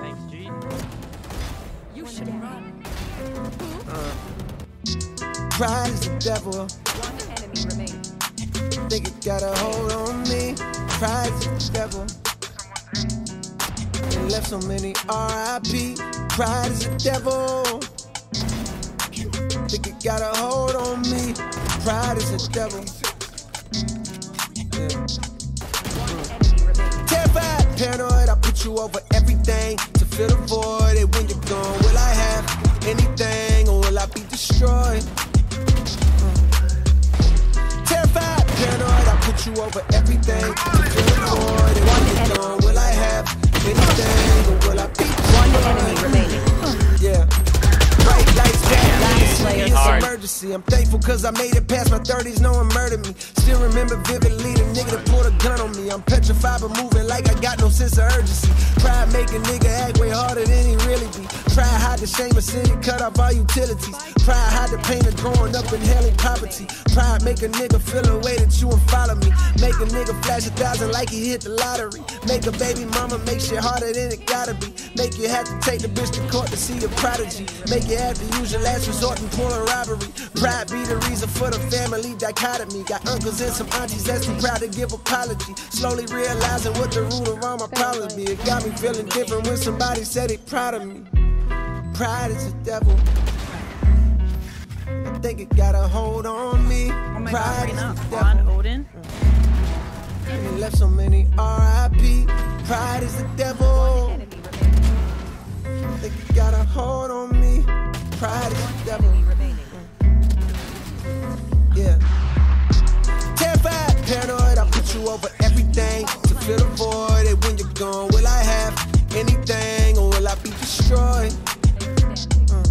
Thanks, G. You should run. Pride is the devil. One enemy remaining. Think it got a hold on me. Pride is the devil. They left so many R.I.P. Pride is the devil. Think it got a hold on me. Pride is the devil. You over everything to fill the void. And when you're gone, will I have anything or will I be destroyed? Mm. Terrified, paranoid, I put you over everything to fill the void. And when you're gone, will I have anything or will I be One destroyed? enemy remaining. Yeah. Bright lights, bad lights, player it's emergency. I'm thankful cause I made it past my 30s, no one murdered me. Still remember vividly the nigga that pulled a gun on me. I'm petrified but moving like I got no sense of urgency. Pride make a nigga act way harder than he really be. Pride hide the shame of city, cut off all utilities. Pride hide the pain of growing up in and poverty. Pride make a nigga feel a way that you and follow me. Make a nigga flash a thousand like he hit the lottery. Make a baby mama make shit harder than it gotta be. Make you have to take the bitch to court to see a prodigy. Make you have to use your last resort and pull a robbery. Pride be the reason for the family dichotomy. Got uncles and some aunties that's too proud to give apology. Slowly realizing what the root of all my problems be. It got me feeling different when somebody said they proud of me. Pride is the devil. I think it got a hold on me. Oh my Pride god, is the devil. Odin. And he left so many R.I.P. Pride is the devil. I think it got a hold on me. Pride is the devil. Gone, will I have anything or will I be destroyed? Uh.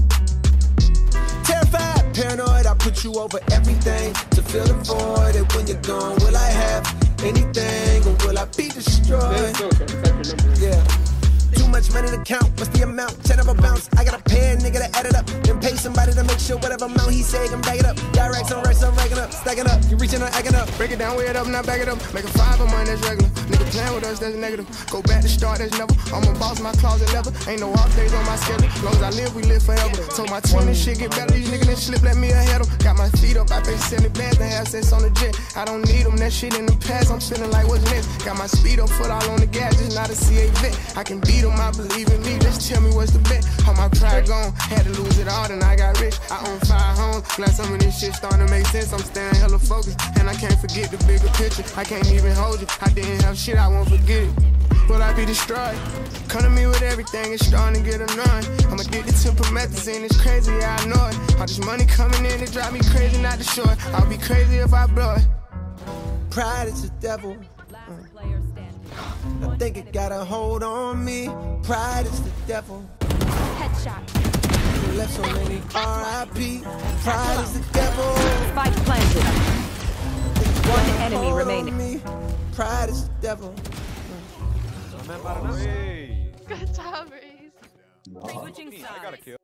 Terrified, paranoid, I put you over everything to fill the void. And when you're gone, will I have anything or will I be destroyed? Yeah. Too much money to count. What's the amount? Ten of a bounce. I gotta pay a nigga to add it up. Sure whatever amount he say can back it up. Directs on racks, I'm racking up, stacking up. You reaching out, acting up. Break it down, weigh it up, not back it up. Make a five of mine, that's regular. Nigga playing with us, that's negative. Go back to start, that's never. I'm a boss, my closet level. Ain't no off days on my schedule. Long as I live, we live forever. Told my twin and shit get better. These niggas that slip, let me ahead 'em. Got my feet up, I pay 70 bands to have sex on the jet. I don't need them, that shit in the past. I'm feeling like what's next. Got my speed up, foot all on the gas, just not a CA vet. I can beat them, I believe in me. Just tell me what's the bet. My pride gone, had to lose it all, then I got rich. I own five homes, glad some of this shit starting to make sense. I'm staying hella focused, and I can't forget the bigger picture. I can't even hold you. I didn't have shit, I won't forget it. Will I be destroyed? Come to me with everything, it's starting to get annoying. I'm addicted to promethazine, it's crazy, yeah, I know it. All this money coming in, it drive me crazy, not to show it. I'll be crazy if I blow it. Pride is the devil. Last player standing. I think it got a hold on me. Pride is the devil. Headshot. He left so many R.I.P. Pride is the devil. Spike planted. Think it got One enemy hold on remaining. me. Pride is the devil. Good job, Reese. Switching sides.